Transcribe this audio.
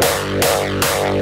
Yeah, yeah, yeah.